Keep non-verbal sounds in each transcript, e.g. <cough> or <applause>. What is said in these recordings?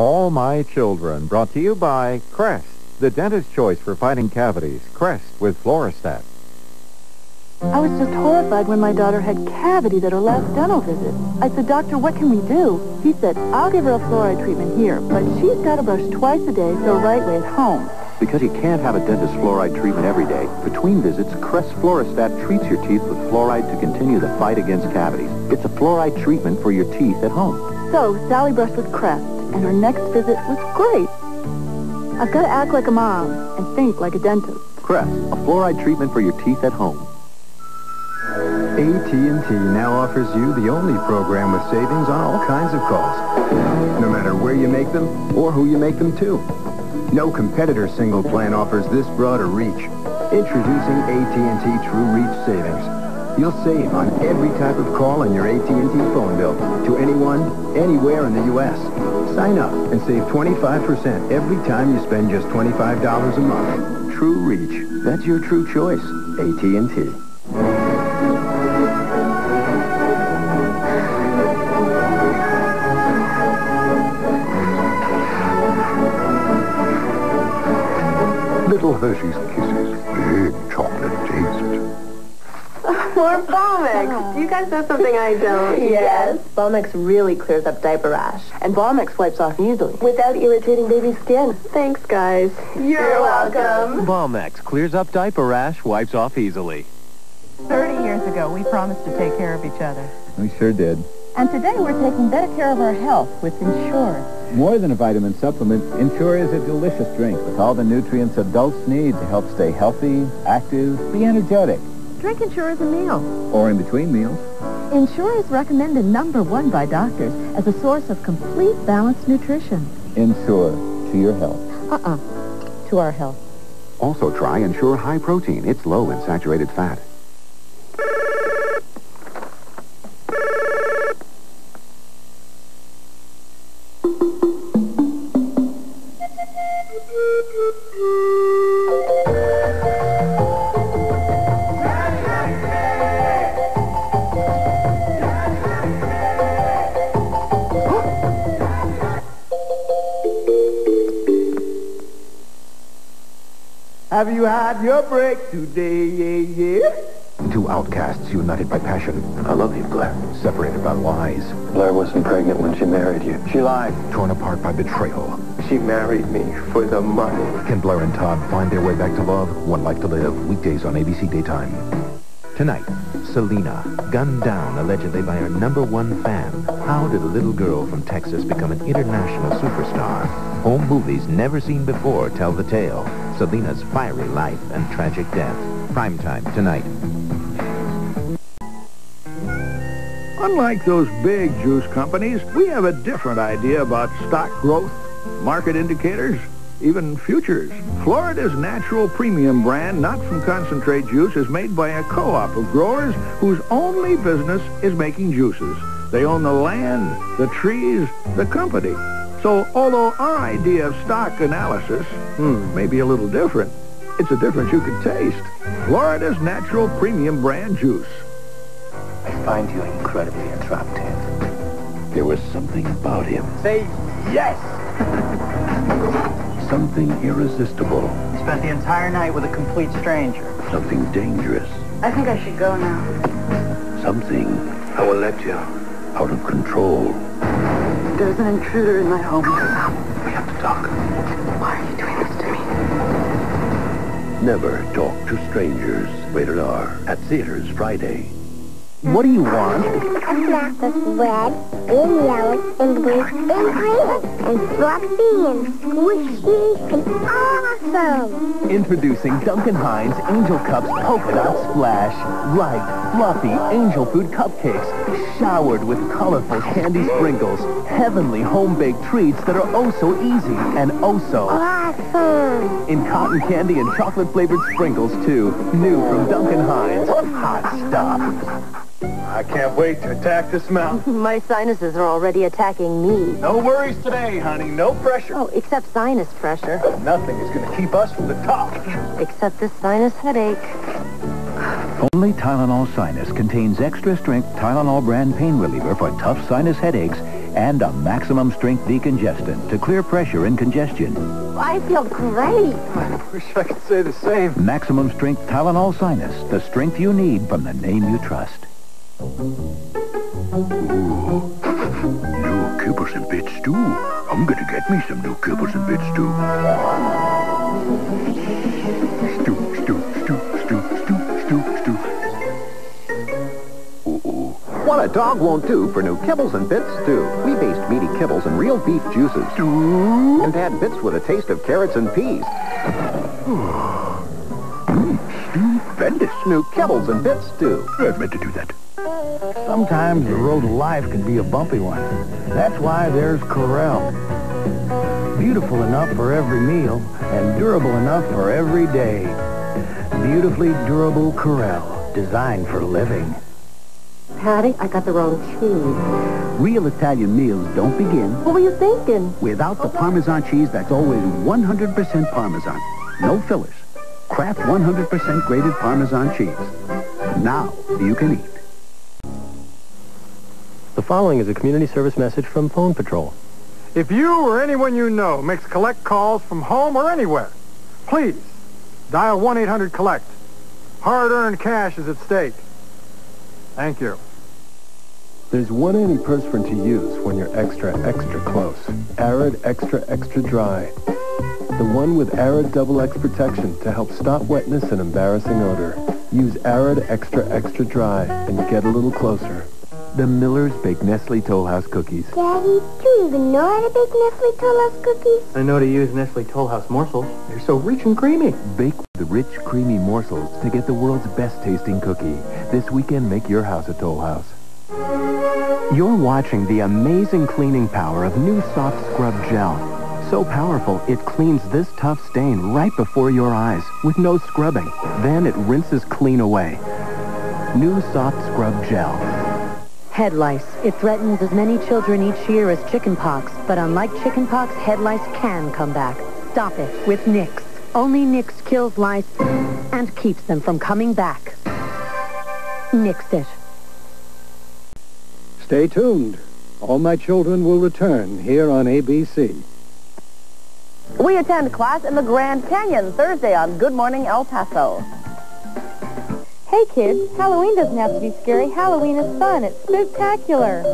All My Children, brought to you by Crest, the dentist's choice for fighting cavities. Crest with Fluoristat. I was just horrified when my daughter had cavities at her last dental visit. I said, Doctor, what can we do? He said, I'll give her a fluoride treatment here, but she's got to brush twice a day the right way at home. Because you can't have a dentist fluoride treatment every day, between visits, Crest Fluoristat treats your teeth with fluoride to continue the fight against cavities. It's a fluoride treatment for your teeth at home. So Sally brushed with Crest, and her next visit was great. I've got to act like a mom and think like a dentist. Crest, a fluoride treatment for your teeth at home. AT&T now offers you the only program with savings on all kinds of calls, no matter where you make them or who you make them to. No competitor single plan offers this broader reach. Introducing AT&T True Reach Savings. You'll save on every type of call on your AT&T phone bill to anyone, anywhere in the U.S. Sign up and save 25% every time you spend just $25 a month. True Reach. That's your true choice. AT&T. Little Hershey's Kisses. More Balmex. Do oh. you guys know something I don't? <laughs> Yes. Balmex really clears up diaper rash. And Balmex wipes off easily. Without irritating baby skin. Thanks, guys. You're welcome. Balmex clears up diaper rash, wipes off easily. 30 years ago, we promised to take care of each other. We sure did. And today, we're taking better care of our health with Ensure. More than a vitamin supplement, Ensure is a delicious drink with all the nutrients adults need to help stay healthy, active, be energetic. Drink Ensure as a meal. Or in between meals. Ensure is recommended number one by doctors as a source of complete balanced nutrition. Ensure to your health. Uh-uh. To our health. Also try Ensure High Protein. It's low in saturated fat. Have you had your break today, yeah, yeah? Two outcasts united by passion. I love you, Blair. Separated by lies. Blair wasn't pregnant when she married you. She lied. Torn apart by betrayal. She married me for the money. Can Blair and Todd find their way back to love? One Life to Live. Weekdays on ABC Daytime. Tonight, Selena, gunned down allegedly by her number one fan. How did a little girl from Texas become an international superstar? Home movies never seen before tell the tale. Selena's fiery life and tragic death. Primetime tonight. Unlike those big juice companies, we have a different idea about stock growth, market indicators, even futures. Florida's natural premium brand, not from concentrate juice, is made by a co-op of growers whose only business is making juices. They own the land, the trees, the company. So although our idea of stock analysis hmm, may be a little different, it's a difference you can taste. Florida's natural premium brand juice. I find you incredibly attractive. There was something about him. Say yes! <laughs> Something irresistible. Spent the entire night with a complete stranger. Something dangerous. I think I should go now. Something I will let you. out of control. There's an intruder in my home. We have to talk. Why are you doing this to me? Never talk to strangers. Rated R. At theaters Friday. What do you want? A snack that's red and yellow and blue and green and fluffy and squishy and Introducing Duncan Hines Angel Cups Polka Dot Splash. Light, fluffy Angel Food Cupcakes, showered with colorful candy sprinkles. Heavenly home-baked treats that are oh so easy and oh so... Awesome. Hmm. In cotton candy and chocolate-flavored sprinkles, too. New from Duncan Hines. Hot stuff. I can't wait to attack this mountain. <laughs> My sinuses are already attacking me. No worries today, honey. No pressure. Oh, except sinus pressure. But Nothing is going to keep us from the top. Except this sinus headache. Only Tylenol Sinus contains extra-strength Tylenol brand pain reliever for tough sinus headaches and a maximum strength decongestant to clear pressure and congestion. I feel great. I wish I could say the same. Maximum strength Tylenol Sinus, the strength you need from the name you trust. Ooh, new kibbles and bits stew. I'm gonna get me some new kibbles and bits stew. Stew, stew, stew, stew, stew, stew, stew. Ooh, What a dog won't do for new Kibbles and Bits stew. We based meaty kibbles in real beef juices. Stew. And add bits with a taste of carrots and peas. Mmm, stupendous. New Kibbles and Bits stew. I meant to do that. Sometimes the road of life can be a bumpy one. That's why there's Corelle. Beautiful enough for every meal and durable enough for every day. Beautifully durable Corelle, designed for living. Patty, I got the wrong cheese. Real Italian meals don't begin What were you thinking? without the Parmesan cheese that's always 100% Parmesan. No fillers. Kraft 100% grated Parmesan cheese. Now you can eat. The following is a community service message from Phone Patrol. If you or anyone you know makes collect calls from home or anywhere, please dial 1-800-COLLECT. Hard-earned cash is at stake. Thank you. There's one antiperspirant to use when you're extra, extra close. Arrid Extra Extra Dry. The one with Arrid Double X protection to help stop wetness and embarrassing odor. Use Arrid Extra Extra Dry and get a little closer. The Millers bake Nestle Toll House cookies. Daddy, do you even know how to bake Nestle Toll House cookies? I know to use Nestle Toll House morsels. They're so rich and creamy. Bake the rich, creamy morsels to get the world's best tasting cookie. This weekend, make your house a Toll House. You're watching the amazing cleaning power of new Soft Scrub Gel. So powerful, it cleans this tough stain right before your eyes with no scrubbing. Then it rinses clean away. New Soft Scrub Gel. Head lice. It threatens as many children each year as chickenpox. But unlike chickenpox, head lice can come back. Stop it with Nix. Only Nix kills lice and keeps them from coming back. Nix it. Stay tuned. All My Children will return here on ABC. We attend class in the Grand Canyon Thursday on Good Morning El Paso. Hey kids, Halloween doesn't have to be scary. Halloween is fun. It's spectacular.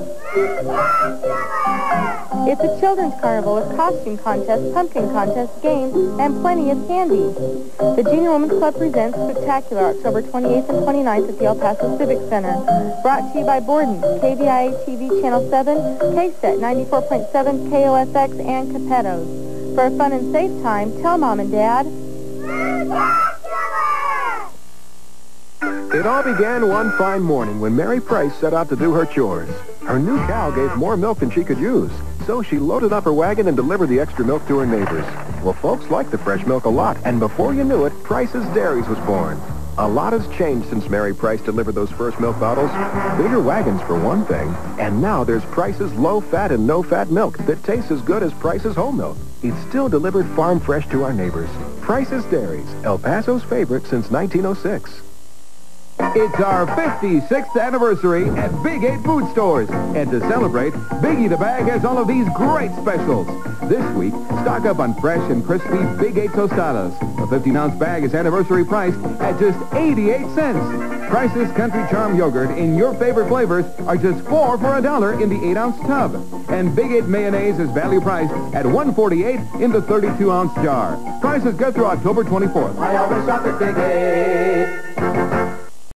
It's a children's carnival with costume contests, pumpkin contests, games, and plenty of candy. The Junior Women's Club presents Spooktacular October 28th and 29th at the El Paso Civic Center. Brought to you by Borden, KVIA TV Channel 7, KSET 94.7, KOSX, and Capetos. For a fun and safe time, tell Mom and Dad. It all began one fine morning when Mary Price set out to do her chores. Her new cow gave more milk than she could use, so she loaded up her wagon and delivered the extra milk to her neighbors. Well, folks liked the fresh milk a lot, and before you knew it, Price's Dairies was born. A lot has changed since Mary Price delivered those first milk bottles. Bigger wagons, for one thing. And now there's Price's low-fat and no-fat milk that tastes as good as Price's whole milk. It's still delivered farm fresh to our neighbors. Price's Dairies, El Paso's favorite since 1906. It's our 56th anniversary at Big 8 Food Stores. And to celebrate, Biggie the Bag has all of these great specials. This week, stock up on fresh and crispy Big 8 tostadas. A 15-ounce bag is anniversary priced at just 88 cents. Price's Country Charm yogurt in your favorite flavors are just 4 for a dollar in the 8-ounce tub. And Big 8 mayonnaise is value priced at 148 in the 32-ounce jar. Prices good through October 24th. I always shop at Big 8.